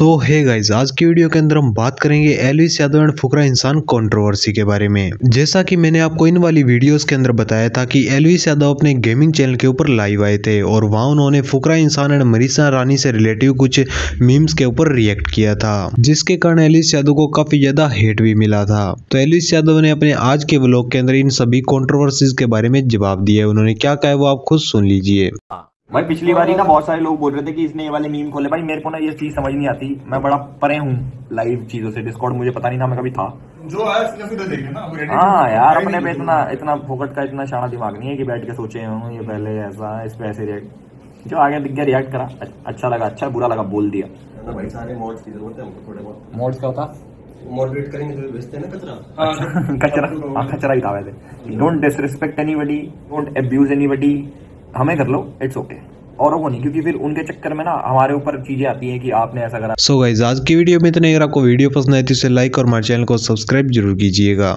सो है गाइज़ आज की वीडियो के अंदर हम बात करेंगे एलविस यादव एंड फुकरा इंसान कंट्रोवर्सी के बारे में। जैसा कि मैंने आपको इन वाली वीडियोस के अंदर बताया था कि एलविस यादव अपने गेमिंग चैनल के ऊपर लाइव आए थे और वहाँ उन्होंने फुकरा इंसान एंड मरीसा रानी से रिलेटिव कुछ मीम्स के ऊपर रिएक्ट किया था, जिसके कारण एलिस यादव को काफ़ी ज़्यादा हेट भी मिला था। तो एलिस यादव ने अपने आज के ब्लॉग के अंदर इन सभी कॉन्ट्रोवर्सीज के बारे में जवाब दिया उन्होंने क्या कहा वो आप खुद सुन लीजिए। भाई पिछली बार ही ना बहुत सारे लोग बोल रहे थे कि इसने ये वाले मीम खोले। भाई मेरे को ना ये चीज़ समझ नहीं आती। मैं बड़ा परे हूँ लाइव चीज़ों से। डिस्कॉर्ड मुझे पता नहीं था मैं कभी था। जो हाँ यार अपने पे इतना इतना फोकट का इतना शाना दिमाग नहीं है कि बैठ के सोचे हूँ ये पहले ऐसा इस पे ऐसे रिएक्ट जो आगे दिख गया रिएक्ट करा। अच्छा लगा अच्छा बुरा लगा बोल दिया। भाई सारे मॉड्स की ज़रूरत है थोड़े बहुत। मोड्स का होता? मॉडरेट करेंगे तो भेजते हैं ना कचरा। हाँ, कचरा। हाँ कचरा ही था वैसे। Don't disrespect anybody don't abuse anybody हमें कर लो इट्स ओके और वो नहीं, क्योंकि फिर उनके चक्कर में ना हमारे ऊपर चीज़ें आती हैं कि आपने ऐसा करा। सो so गाइज़ आज की वीडियो में इतने अगर आपको वीडियो पसंद आई तो इसे लाइक और हमारे चैनल को सब्सक्राइब ज़रूर कीजिएगा।